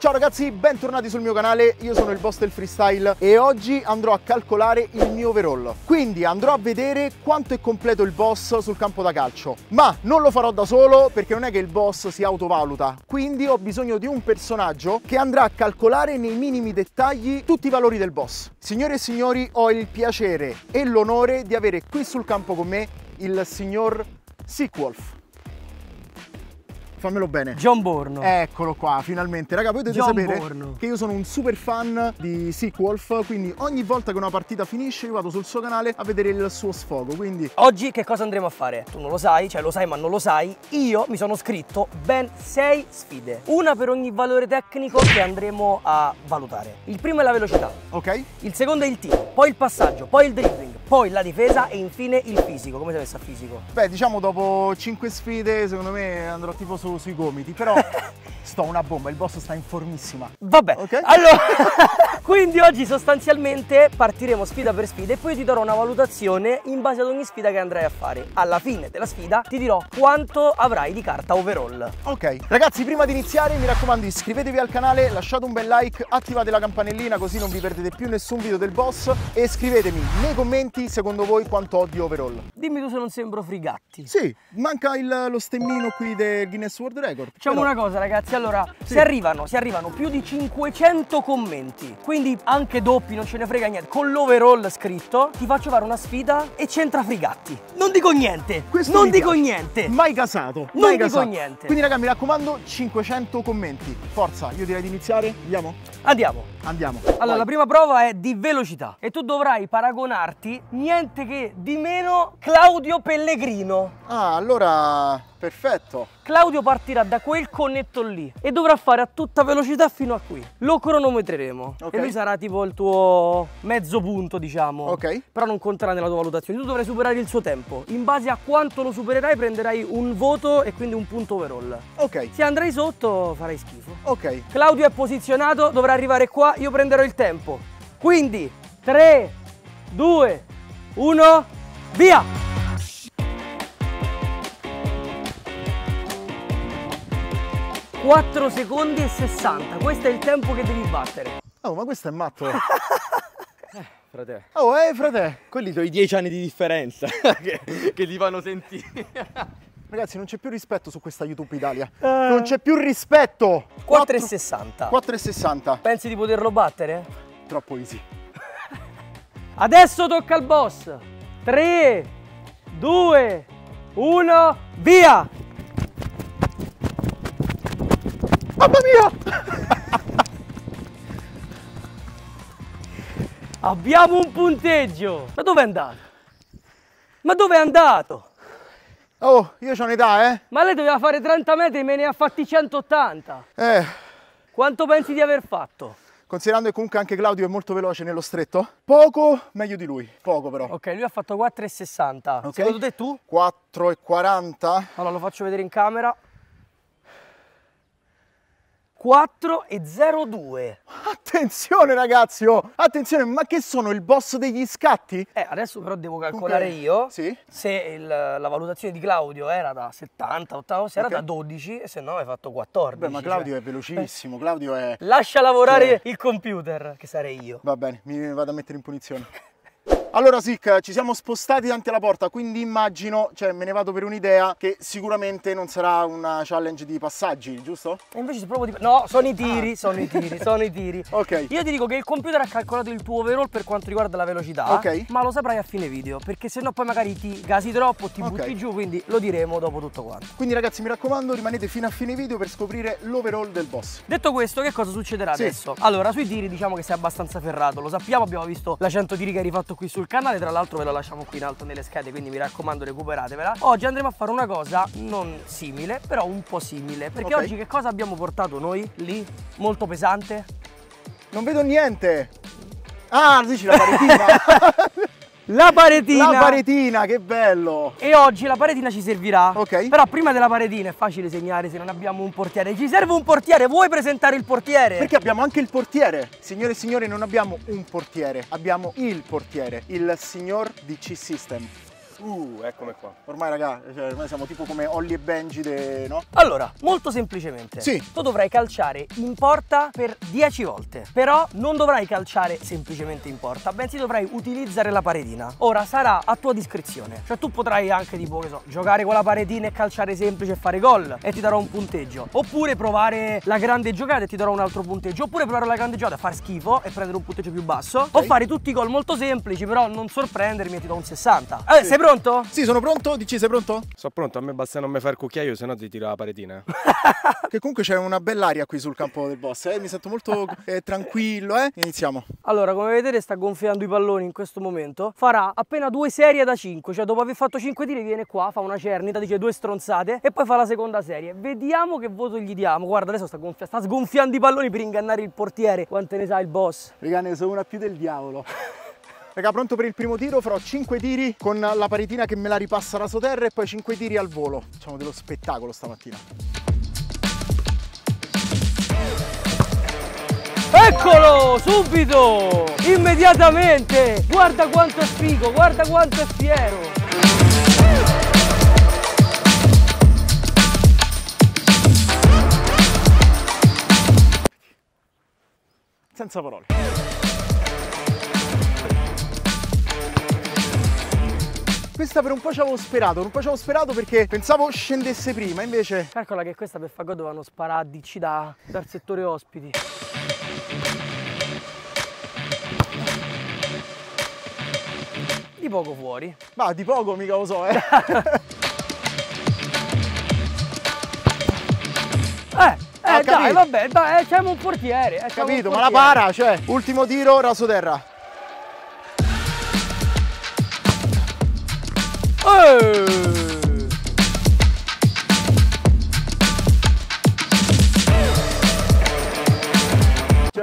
Ciao ragazzi, bentornati sul mio canale, io sono il boss del freestyle e oggi andrò a calcolare il mio overall. Quindi andrò a vedere quanto è completo il boss sul campo da calcio. Ma non lo farò da solo perché non è che il boss si autovaluta. Quindi ho bisogno di un personaggio che andrà a calcolare nei minimi dettagli tutti i valori del boss. Signore e signori, ho il piacere e l'onore di avere qui sul campo con me il signor Sequolf. Fammelo bene. John Borno. Eccolo qua, finalmente. Raga, voi dovete John sapere Borno. che io sono un super fan di Sequolf, quindi ogni volta che una partita finisce io vado sul suo canale a vedere il suo sfogo, quindi... Oggi che cosa andremo a fare? Tu non lo sai, cioè lo sai ma non lo sai. Io mi sono scritto ben 6 sfide, una per ogni valore tecnico che andremo a valutare. Il primo è la velocità, Ok? il secondo è il tiro, poi il passaggio, poi il dribbling, poi la difesa e infine il fisico. Come sei messo a fisico? Beh, diciamo dopo 5 sfide secondo me andrò tipo su- sui gomiti, però sto una bomba, il boss sta in formissima. Vabbè, Ok. allora, quindi oggi sostanzialmente partiremo sfida per sfida e poi ti darò una valutazione in base ad ogni sfida che andrai a fare. Alla fine della sfida ti dirò quanto avrai di carta overall. Ok, ragazzi, prima di iniziare mi raccomando iscrivetevi al canale, lasciate un bel like, attivate la campanellina così non vi perdete più nessun video del boss e scrivetemi nei commenti secondo voi quanto ho di overall. Dimmi tu se non sembro frigatti. Sì, manca il- lo stemmino qui del Guinness World Record. Facciamo però- una cosa ragazzi, allora Sì. si, arrivano, si arrivano più di 500 commenti, quindi anche doppi, non ce ne frega niente, con l'overall scritto ti faccio fare una sfida e c'entra frigatti. Non dico niente, Questo non dico piace. niente. Mai casato. Non mai dico casato. niente. Quindi raga mi raccomando 500 commenti. Forza, io direi di iniziare. Andiamo? Andiamo. Andiamo. Allora, Vai. la prima prova è di velocità e tu dovrai paragonarti niente che di meno Claudio Pellegrino. Ah, allora perfetto. Claudio partirà da quel connetto lì e dovrà fare a tutta velocità fino a qui. Lo cronometreremo Ok. e lui sarà tipo il tuo mezzo punto, diciamo. Ok. Però non conterà nella tua valutazione. Tu dovrai superare il suo tempo. In base a quanto lo supererai prenderai un voto e quindi un punto overall. Ok. Se andrai sotto farai schifo. Ok. Claudio è posizionato, dovrà arrivare qua, io prenderò il tempo. Quindi 3, 2, 1, via! 4 secondi e 60, questo è il tempo che devi battere. Oh, ma questo è matto. Frate, Oh, eh, frate. quelli sono i dieci anni di differenza che, che ti fanno sentire. Ragazzi, non c'è più rispetto su questa YouTube Italia. Eh. Non c'è più rispetto. 4 e 60. 4,60. Pensi di poterlo battere? Troppo easy. Adesso tocca al boss. 3, 2, 1, via! Mamma mia! Abbiamo un punteggio! Ma dove è andato? Ma dove è andato? Oh, io ho un'età, eh? Ma lei doveva fare 30 metri, me ne ha fatti 180. Eh, Quanto pensi di aver fatto? considerando che comunque anche Claudio è molto veloce nello stretto, poco meglio di lui. Poco però. Ok, lui ha fatto 4,60. Ok. Secondo te tu? 4,40. Allora lo faccio vedere in camera. 4,02. Attenzione ragazzi, oh! Attenzione, ma che sono il boss degli scatti? Eh, adesso però devo calcolare Ok. io Sì. se il- la valutazione di Claudio era da 70, 80, se era Ok. da 12 e se no hai fatto 14. Beh, ma Claudio cioè. è velocissimo, Claudio è... Lascia lavorare Cioè. il computer, che sarei io. Va bene, mi vado a mettere in punizione. Allora Sic, ci siamo spostati davanti alla porta, quindi immagino, cioè me ne vado per un'idea, che sicuramente non sarà una challenge di passaggi, giusto? E invece se proprio di... No, sono i tiri, sono i tiri, sono i tiri. Ah. Ok. Io ti dico che il computer ha calcolato il tuo overall per quanto riguarda la velocità. Ok. Ma lo saprai a fine video, perché se no poi magari ti gasi troppo, ti Ok. butti giù, quindi lo diremo dopo tutto quanto. Quindi ragazzi mi raccomando rimanete fino a fine video per scoprire l'overall del boss. Detto questo, che cosa succederà Sì. adesso? Allora, sui tiri diciamo che sei abbastanza ferrato, lo sappiamo, abbiamo visto la 100 tiri che hai rifatto qui sul canale, tra l'altro ve la lasciamo qui in alto nelle schede, quindi mi raccomando recuperatevela. Oggi andremo a fare una cosa non simile, però un po' simile, perché Ok. oggi che cosa abbiamo portato noi lì? Molto pesante? Non vedo niente! Ah, dici la paretina! La paretina! la paretina, che bello! E oggi la paretina ci servirà. Ok. Però prima della paretina è facile segnare se non abbiamo un portiere. Ci serve un portiere, vuoi presentare il portiere? Perché abbiamo anche il portiere. Signore e signori, non abbiamo un portiere, abbiamo il portiere, il signor DC System. Uh, eccomi qua. Ormai raga, cioè, ormai siamo tipo come Olli e Benji, de- no? Allora, molto semplicemente. Sì. Tu dovrai calciare in porta per 10 volte. Però non dovrai calciare semplicemente in porta, bensì dovrai utilizzare la paretina. Ora sarà a tua discrezione. Cioè tu potrai anche tipo, che so, giocare con la paretina e calciare semplice e fare gol e ti darò un punteggio. Oppure provare la grande giocata e ti darò un altro punteggio. Oppure provare la grande giocata e far schifo e prendere un punteggio più basso. O fare tutti i gol molto semplici, però non sorprendermi e ti do un 60. Eh, sei pronto? Sì, sono pronto? Dici sei pronto? Sono pronto, a me basta non mi fare il cucchiaio, se no ti tiro la paretina. Che comunque c'è una bell'aria qui sul campo del boss, eh? mi sento molto eh, tranquillo, eh? Iniziamo. Allora, come vedete sta gonfiando i palloni in questo momento. Farà appena due serie da 5, cioè dopo aver fatto 5 tiri viene qua, fa una cernita, dice due stronzate e poi fa la seconda serie. Vediamo che voto gli diamo. Guarda, adesso sta, gonfia- sta sgonfiando i palloni per ingannare il portiere. Quante ne sa il boss? Raga, ne sono una più del diavolo. Raga, pronto per il primo tiro? Farò 5 tiri con la paretina che me la ripassa rasoterra e poi 5 tiri al volo. Facciamo dello spettacolo stamattina. Eccolo, subito, immediatamente. Guarda quanto è figo, guarda quanto è fiero. Senza parole. Questa per un po' ci avevo sperato, per un po' ci avevo sperato perché pensavo scendesse prima, invece... Calcola che questa per far gol dovevano sparare a DC da, dal settore ospiti. Di poco fuori. Ma di poco mica lo so, eh. Eh, eh dai, capito. vabbè, dai, eh, siamo un portiere. eh, siamo un Capito, ma la portiere. para, cioè, ultimo tiro, rasoterra. Eh. Cioè,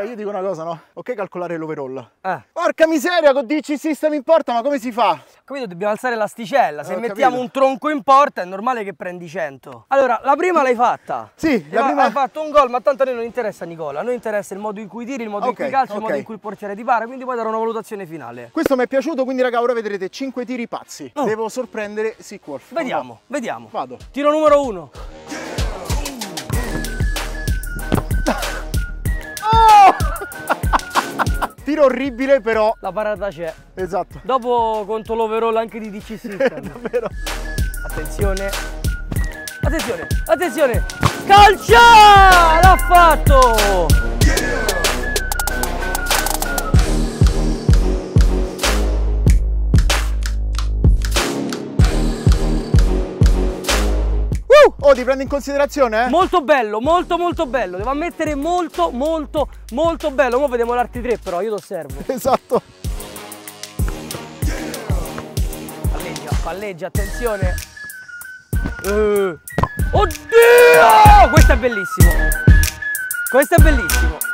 io dico una cosa, no? Ok calcolare l'overall. Eh, Porca miseria, con DC System in porta, ma come si fa? capito, dobbiamo alzare l'asticella. Se Ho mettiamo capito. un tronco in porta è normale che prendi 100. Allora, la prima l'hai fatta. Sì, la Hai- prima- Hai fatto un gol, ma tanto a noi non interessa Nicola. A noi interessa il modo in cui tiri, il modo Ok, in cui calci, il modo in cui il portiere ti para. Quindi puoi dare una valutazione finale. Questo mi è piaciuto, quindi raga, ora vedrete 5 tiri pazzi. Oh. Devo sorprendere Sequolf. Vediamo, vediamo. Vado. Tiro numero Tiro orribile, però. La parata c'è. Esatto. Dopo conto l'overall anche di DC System. Davvero. Attenzione. Attenzione, attenzione. Calcia! L'ha fatto! Oh, ti prendo in considerazione, eh? Molto bello, molto molto bello. Devo ammettere molto molto molto bello. Ora vediamo l'arti 3 però, io ti osservo. esatto. Palleggia, palleggia, attenzione. Eh. Oddio! Questo è bellissimo. Questo è bellissimo.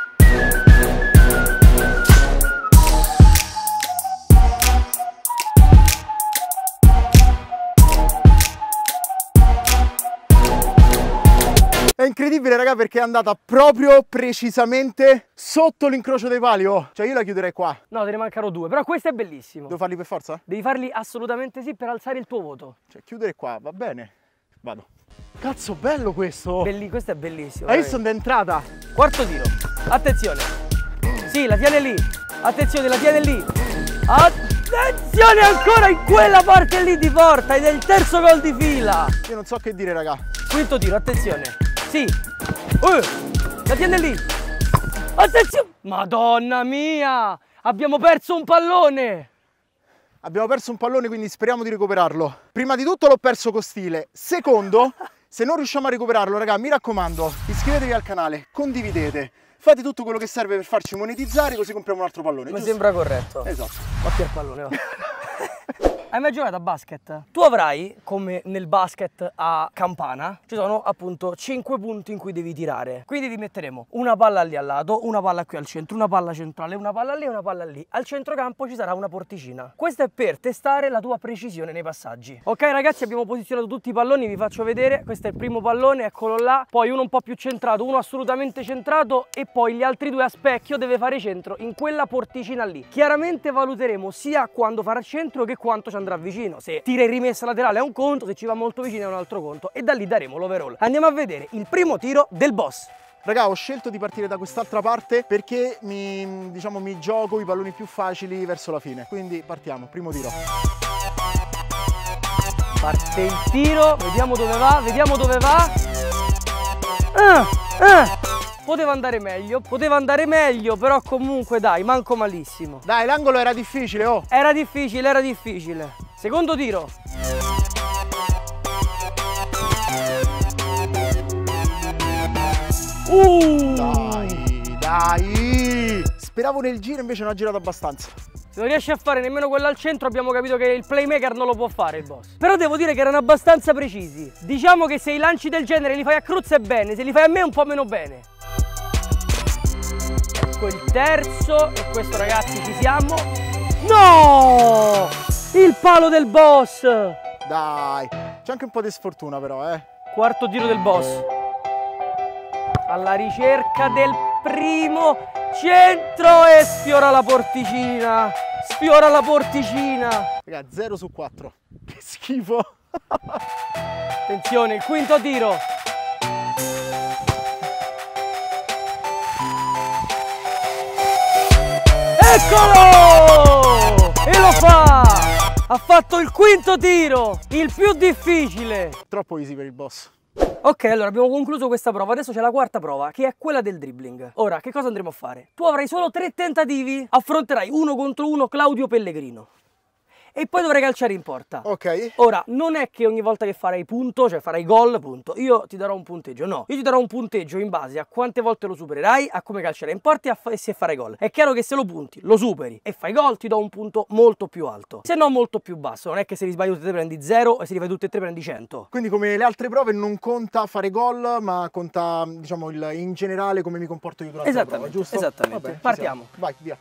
Raga, perché è andata proprio precisamente sotto l'incrocio dei pali. Oh, cioè io la chiuderei qua. No, te ne mancano due, però questo è bellissimo. Devo farli per forza? Devi farli assolutamente sì per alzare il tuo voto. Cioè, chiudere qua, va bene. Vado. Cazzo, bello questo! Belli- questo è bellissimo. Hai visto veramente. dove è entrata? Quarto tiro. Attenzione. Sì, la tiene lì. Attenzione, la tiene lì. Attenzione ancora in quella parte lì di porta ed è il terzo gol di fila. Io non so che dire, raga. Quinto tiro, attenzione. Sì. Eh, la tiene lì. Attenzione. Madonna mia. Abbiamo perso un pallone. Abbiamo perso un pallone, quindi speriamo di recuperarlo. Prima di tutto l'ho perso con stile. Secondo, se non riusciamo a recuperarlo, raga, mi raccomando, iscrivetevi al canale, condividete, fate tutto quello che serve per farci monetizzare, così compriamo un altro pallone. Mi giusto? sembra corretto. Esatto. Batti al pallone, va. Hai mai giocato a basket? Tu avrai, come nel basket a campana, ci sono appunto 5 punti in cui devi tirare. Quindi ti metteremo una palla lì al lato, una palla qui al centro, una palla centrale, una palla lì e una palla lì. Al centrocampo ci sarà una porticina. Questo è per testare la tua precisione nei passaggi. Ok ragazzi, abbiamo posizionato tutti i palloni, vi faccio vedere. Questo è il primo pallone, eccolo là. Poi uno un po' più centrato, uno assolutamente centrato e poi gli altri due a specchio deve fare centro in quella porticina lì. Chiaramente valuteremo sia quando farà centro che quanto ci andrà andrà vicino. Se tira in rimessa laterale è un conto, se ci va molto vicino è un altro conto. E da lì daremo l'overall. Andiamo a vedere il primo tiro del boss. Raga, ho scelto di partire da quest'altra parte perché mi, diciamo, mi gioco i palloni più facili verso la fine. Quindi partiamo, primo tiro. Parte il tiro, vediamo dove va, vediamo dove va. Ah, ah. Poteva andare meglio, poteva andare meglio, però comunque dai, manco malissimo. Dai, l'angolo era difficile, oh. Era difficile, era difficile. Secondo tiro. Uh! Dai, dai. Speravo nel giro, invece non ha girato abbastanza. Se non riesce a fare nemmeno quello al centro abbiamo capito che il playmaker non lo può fare il boss. Però devo dire che erano abbastanza precisi. Diciamo che se i lanci del genere li fai a Cruz è bene, se li fai a me un po' meno bene. Ecco il terzo e questo ragazzi ci siamo. No! Il palo del boss! Dai. C'è anche un po' di sfortuna però, eh. Quarto tiro del boss. Alla ricerca del primo centro e sfiora la porticina. Sfiora la porticina. Raga, 0 su 4. Che schifo. Attenzione, il quinto tiro. Eccolo! E lo fa! Ha fatto il quinto tiro, il più difficile. Troppo easy per il boss. Ok, allora abbiamo concluso questa prova, adesso c'è la quarta prova, che è quella del dribbling. Ora, che cosa andremo a fare? Tu avrai solo tre tentativi, affronterai uno contro uno Claudio Pellegrino e poi dovrai calciare in porta. Ok. Ora, non è che ogni volta che farai punto, cioè farai gol, punto, io ti darò un punteggio, no. Io ti darò un punteggio in base a quante volte lo supererai, a come calcerai in porta e, e se farai gol. È chiaro che se lo punti, lo superi e fai gol, ti do un punto molto più alto. Se no, molto più basso. Non è che se li sbagli tutti e tre prendi 0 e se li fai tutti e tre prendi 100. Quindi come le altre prove non conta fare gol, ma conta, diciamo, il- in generale come mi comporto io durante la prova, Esattamente, giusto? esattamente. Vabbè, Partiamo. Vai, via.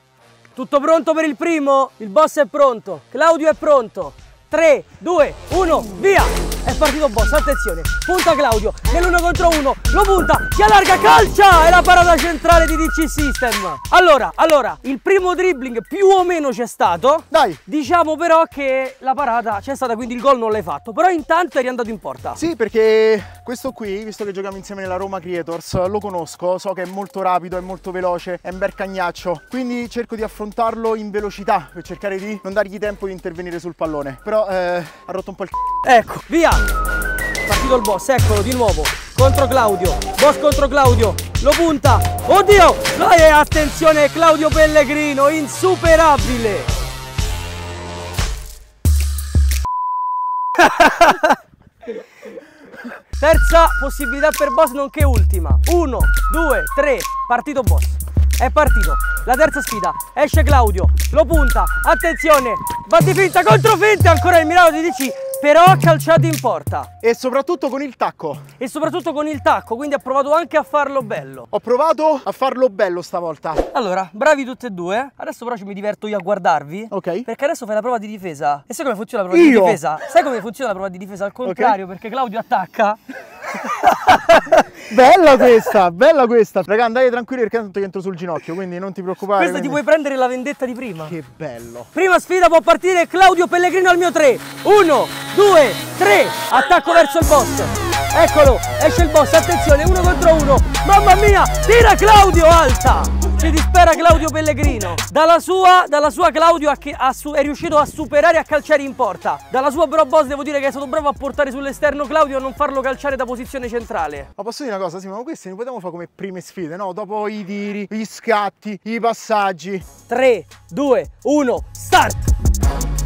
Tutto pronto per il primo? Il boss è pronto. Claudio è pronto. 3, 2, 1, via! È partito boss, attenzione. Punta Claudio, nell'uno contro uno, lo punta, si allarga, calcia! È la parata centrale di DC System. Allora, allora, il primo dribbling più o meno c'è stato. Dai. Diciamo però che la parata c'è stata, quindi il gol non l'hai fatto. Però intanto eri andato in porta. Sì, perché questo qui, visto che giochiamo insieme nella Roma Creators, lo conosco, so che è molto rapido, è molto veloce, è un bel cagnaccio. Quindi cerco di affrontarlo in velocità per cercare di non dargli tempo di intervenire sul pallone. Però eh, ha rotto un po' il c***o. Ecco, via! Partito il boss, eccolo di nuovo. Contro Claudio. Boss contro Claudio. Lo punta. Oddio! Dai, attenzione Claudio Pellegrino, insuperabile. Terza possibilità per boss nonché ultima. Uno, due, tre. Partito boss. È partito. La terza sfida. Esce Claudio. Lo punta. Attenzione. Va di finta contro finta. Ancora il miracolo di DC. Però ha calciato in porta. E soprattutto con il tacco. E soprattutto con il tacco. Quindi ha provato anche a farlo bello. Ho provato a farlo bello stavolta. Allora, bravi tutti e due. Adesso però ci mi diverto io a guardarvi. Ok. Perché adesso fai la prova di difesa. E sai come funziona la prova Io? di difesa? Sai come funziona la prova di difesa? Al contrario, perché Claudio attacca. Bella questa, bella questa. Raga, andate tranquilli perché tanto io entro sul ginocchio, quindi non ti preoccupare. Questa ti quindi- puoi prendere la vendetta di prima. Che bello. Prima sfida può partire Claudio Pellegrino al mio 3. 1, 2, 3. Attacco verso il boss. Eccolo, esce il boss. Attenzione, uno contro uno. Mamma mia, tira Claudio, alta. Si dispera Claudio Pellegrino. Dalla sua, dalla sua Claudio che- ha su- è riuscito a superare e a calciare in porta. Dalla sua però boss devo dire che è stato bravo a portare sull'esterno Claudio e a non farlo calciare da posizione centrale. Ma posso dire una cosa, Simo? Ma queste ne potevamo fare come prime sfide, no? Dopo i tiri, gli scatti, i passaggi. 3, 2, 1, start!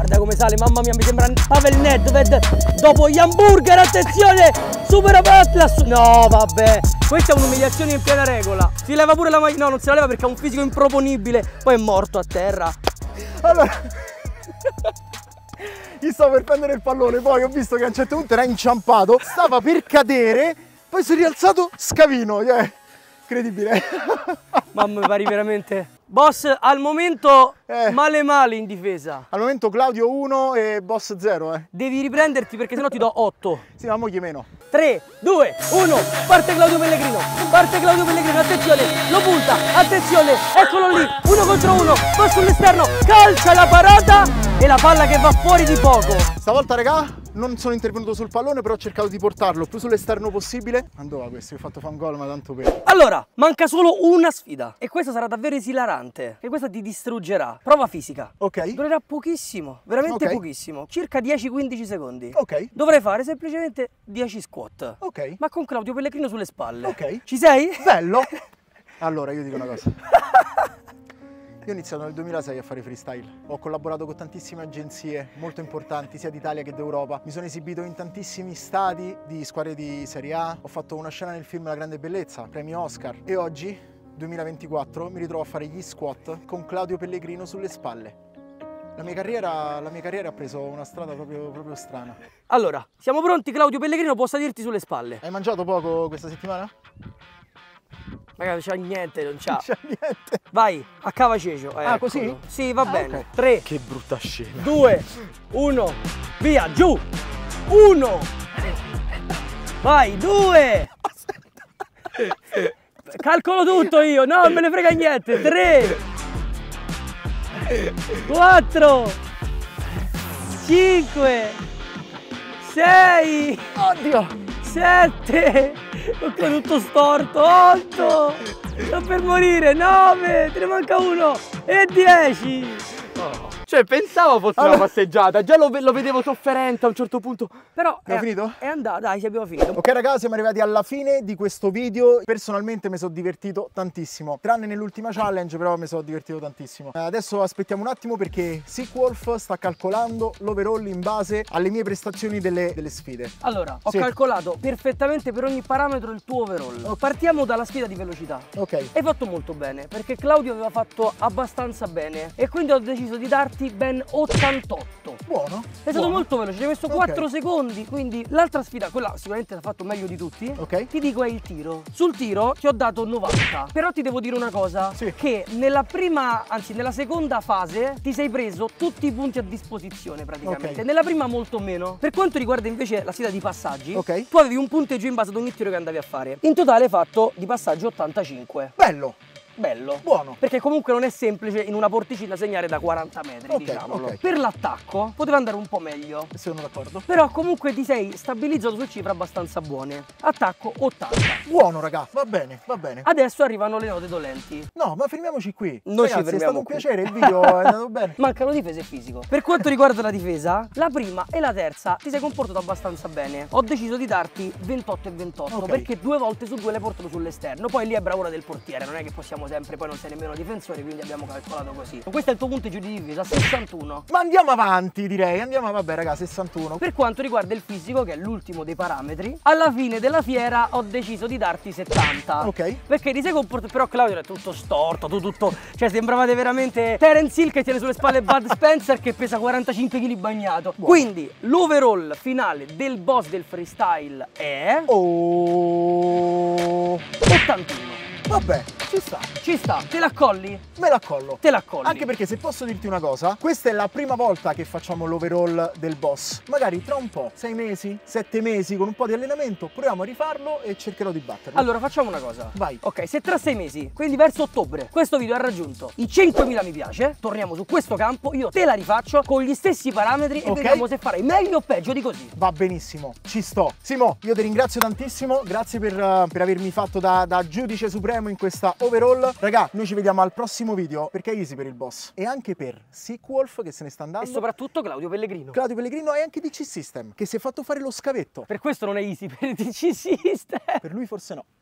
Guarda come sale, mamma mia, mi sembra Pavel Nedved dopo gli hamburger, attenzione! Supera Atlas! No, vabbè, questa è un'umiliazione in piena regola. Si leva pure la maglia, no, non se la leva perché ha un fisico improponibile, poi è morto a terra. Allora, gli stavo per prendere il pallone, poi ho visto che a un certo punto era inciampato, stava per cadere, poi si è rialzato scavino, cioè, incredibile. Mamma mi pari veramente... Boss, al momento Eh. male male in difesa. Al momento Claudio 1 e Boss 0, eh. Devi riprenderti perché sennò ti do 8. Sì, ma moglie meno. 3, 2, 1, parte Claudio Pellegrino, parte Claudio Pellegrino, attenzione, lo punta, attenzione, eccolo lì, uno contro uno, va sull'esterno, calcia la parata e la palla che va fuori di poco. Stavolta, regà, non sono intervenuto sul pallone, però ho cercato di portarlo più sull'esterno possibile. Andova questo, che ho fatto fa un gol, ma tanto per. Allora, manca solo una sfida e questa sarà davvero esilarante, e questa ti distruggerà. Prova fisica. Ok. Durerà pochissimo, veramente Ok. pochissimo, circa 10-15 secondi. Ok. Dovrai fare semplicemente 10 squat. Ok. Ma con Claudio Pellegrino sulle spalle. Ok. Ci sei? Bello! Allora, io dico una cosa. Io ho iniziato nel 2006 a fare freestyle. Ho collaborato con tantissime agenzie molto importanti, sia d'Italia che d'Europa. Mi sono esibito in tantissimi stadi di squadre di Serie A. Ho fatto una scena nel film La Grande Bellezza, premi Oscar. E oggi, 2024, mi ritrovo a fare gli squat con Claudio Pellegrino sulle spalle. La mia carriera, la mia carriera ha preso una strada proprio, proprio strana. Allora, siamo pronti? Claudio Pellegrino può salirti sulle spalle. Hai mangiato poco questa settimana? Ragazzi, c'ha niente, non c'ha. Non c'è niente. Vai, a cava cecio. Ah, così? Sì, va Ah, bene. ok. 3, Che brutta scena. 2, 1, via, giù. 1. Vai, 2. Calcolo tutto io, no, non me ne frega niente. 3, 4, 5, 6, Oddio! 7, ho tutto storto, 8, sto per morire, 9, te ne manca uno! E 10. Cioè, pensavo fosse Allora- una passeggiata. Già lo, lo vedevo sofferente a un certo punto. Però Abbiamo è, finito? È andata, dai, abbiamo finito. Ok ragazzi, siamo arrivati alla fine di questo video. Personalmente mi sono divertito tantissimo. Tranne nell'ultima challenge, però mi sono divertito tantissimo. Eh, Adesso aspettiamo un attimo perché Sequolf sta calcolando l'overall in base alle mie prestazioni delle, delle sfide. Allora, ho Sì. calcolato perfettamente per ogni parametro il tuo overall. Partiamo dalla sfida di velocità. Ok. Hai fatto molto bene, perché Claudio aveva fatto abbastanza bene e quindi ho deciso di darti ben 88. Buono. È stato molto veloce, ci hai messo Ok. 4 secondi, quindi l'altra sfida, quella sicuramente l'ha fatto meglio di tutti. Ok. Ti dico è il tiro. Sul tiro ti ho dato 90. Però ti devo dire una cosa: Sì. che nella prima, anzi nella seconda fase, ti sei preso tutti i punti a disposizione praticamente. Ok. Nella prima molto meno. Per quanto riguarda invece la sfida di passaggi, Ok. tu avevi un punteggio in base ad ogni tiro che andavi a fare. In totale hai fatto di passaggio 85. Bello. Bello. Buono. Perché comunque non è semplice in una porticina segnare da 40 metri, Ok, diciamolo. ok. Per l'attacco poteva andare un po' meglio. Sono d'accordo. Però comunque ti sei stabilizzato su cifre abbastanza buone. Attacco 80. Buono raga, va bene, va bene. Adesso arrivano le note dolenti. No, ma fermiamoci qui. Non ci Ragazzi, è fermiamo stato un qui. piacere, il video è andato bene. Mancano difesa e fisico. Per quanto riguarda la difesa, la prima e la terza ti sei comportato abbastanza bene. Ho deciso di darti 28 e 28 Ok. perché due volte su due le portato sull'esterno. Poi lì è bravura del portiere, non è che possiamo sempre, poi non sei nemmeno difensore, quindi abbiamo calcolato così. Questo è il tuo punteggio di difesa, 61. Ma andiamo avanti, direi. Andiamo, vabbè, raga, 61. Per quanto riguarda il fisico, che è l'ultimo dei parametri, alla fine della fiera ho deciso di darti 70. Ok. Perché ti sei comportato, però Claudio era tutto storto, tu tutto, cioè sembravate veramente Terence Hill che tiene sulle spalle Bud Spencer che pesa 45 kg bagnato. Quindi l'overall finale del boss del freestyle è Oh. 81. Vabbè, ci sta. Ci sta, te la colli? Me la collo. Te la colli. Anche perché se posso dirti una cosa, questa è la prima volta che facciamo l'overall del boss. Magari tra un po', sei mesi, sette mesi, con un po' di allenamento, proviamo a rifarlo e cercherò di batterlo. Allora facciamo una cosa. Vai. Ok, se tra sei mesi, quindi verso ottobre, questo video ha raggiunto i 5.000 mi piace, torniamo su questo campo, io te la rifaccio con gli stessi parametri e Ok. vediamo se farai meglio o peggio di così. Va benissimo, ci sto. Simo, io ti ringrazio tantissimo, grazie per, eh, per avermi fatto da, da giudice supremo in questa overall. Raga, noi ci vediamo al prossimo video perché è easy per il boss e anche per Sequolf che se ne sta E andando. soprattutto Claudio Pellegrino. Claudio Pellegrino e anche DC System che si è fatto fare lo scavetto. Per questo non è easy per il DC System. Per lui forse no.